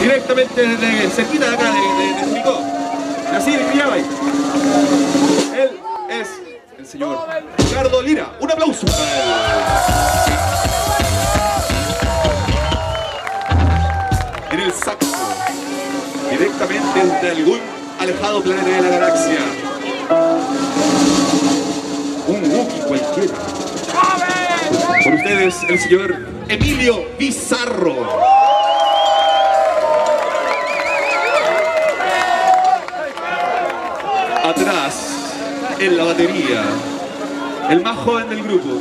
directamente desde cerquita de acá, de, de, de Curicó. Así de Criabay. Él es el señor Ricardo Lira. Un aplauso para él. En el saxo, directamente desde algún alejado planeta de la galaxia. Un Wookiee cualquiera. Por ustedes, el señor Emilio Bizarro. En la batería, el más joven del grupo,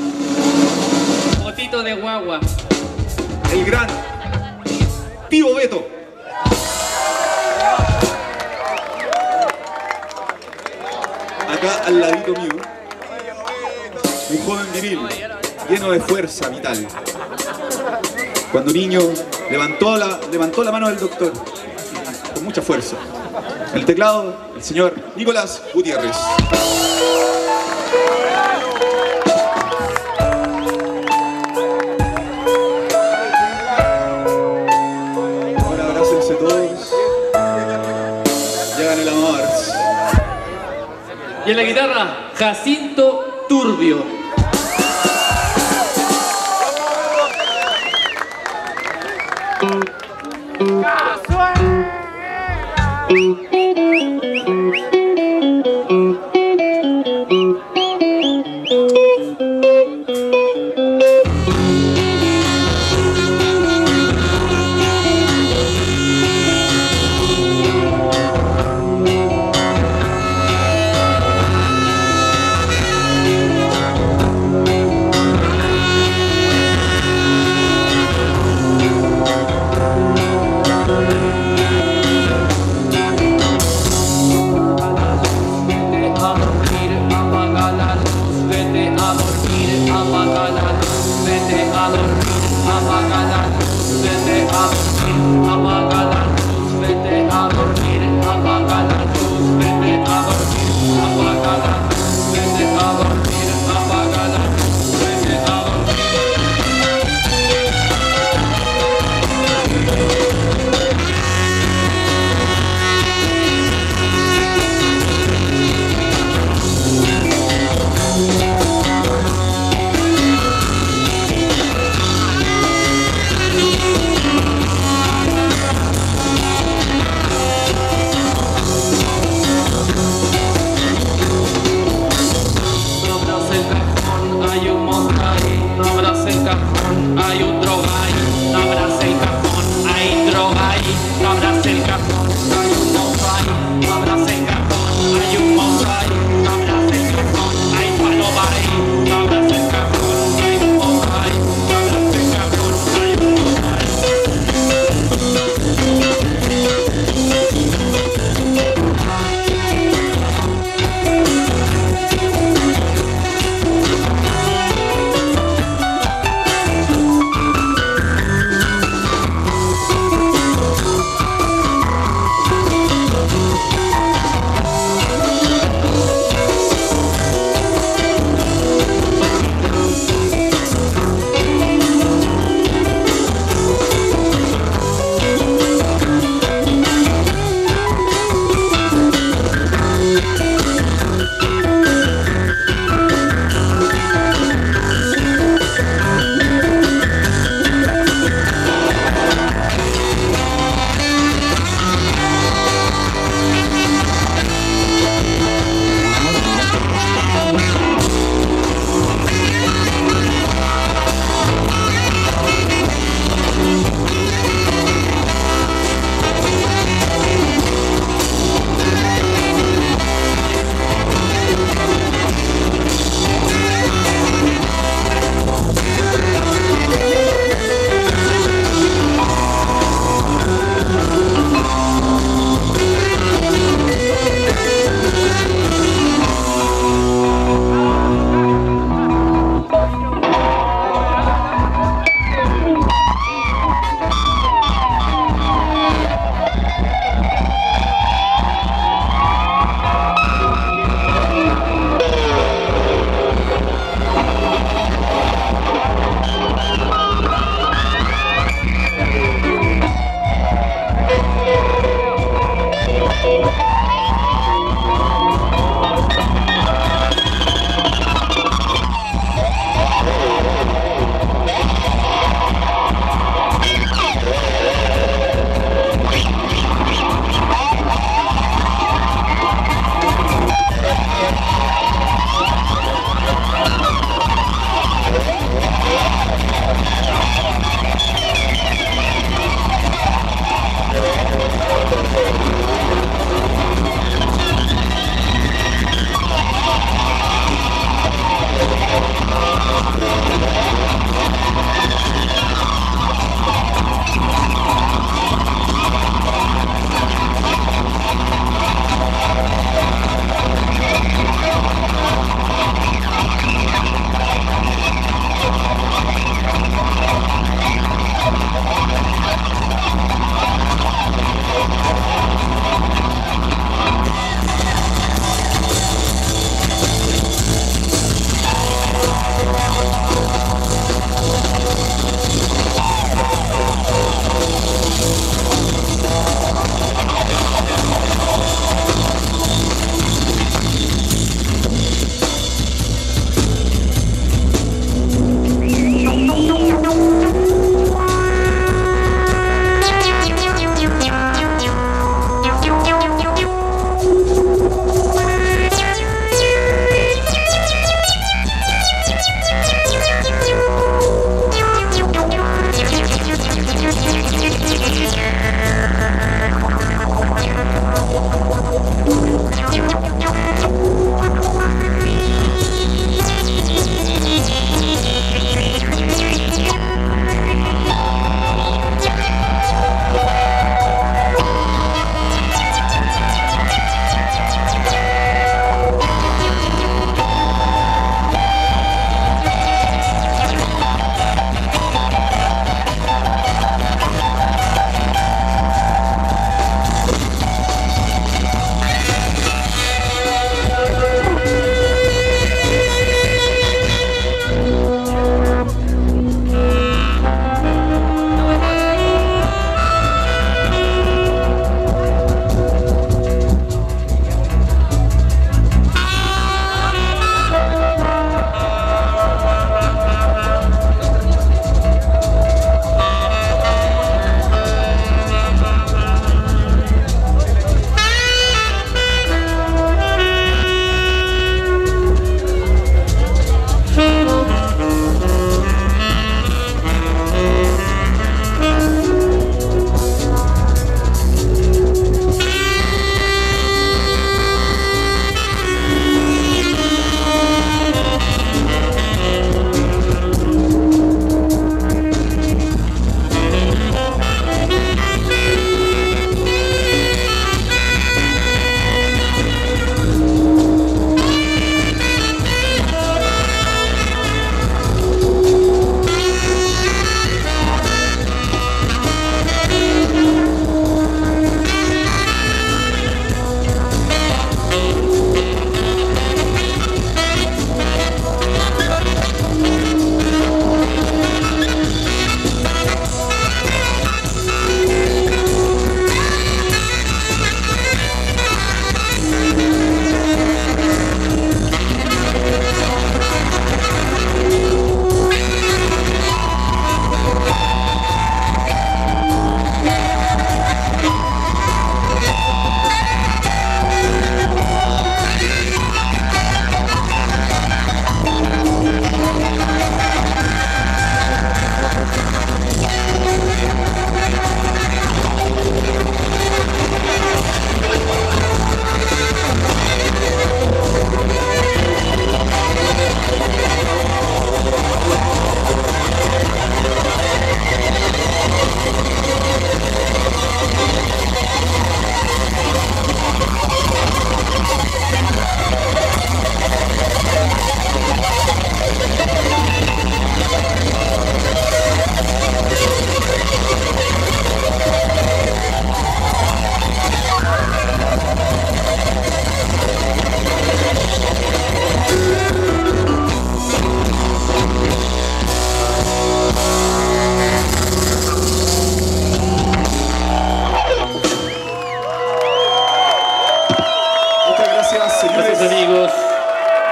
Potito de guagua. el gran tío Beto. Acá al ladito mío, un joven viril, lleno de fuerza vital. Cuando niño levantó la, levantó la mano del doctor con mucha fuerza. El teclado, el señor Nicolás Gutiérrez. Ahora abrácense todos. Y hagan el amor. Y en la guitarra, Jacinto Turbio. Thank you. El cajón,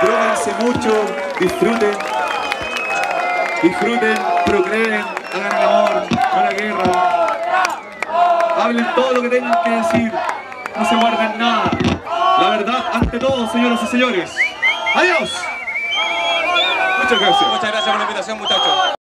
Droguense mucho, disfruten. Disfruten, procreen, hagan el amor, no la guerra. Hablen todo lo que tengan que decir. No se guarden nada. La verdad ante todo, señoras y señores. ¡Adiós! Muchas gracias. Muchas gracias por la invitación, muchachos.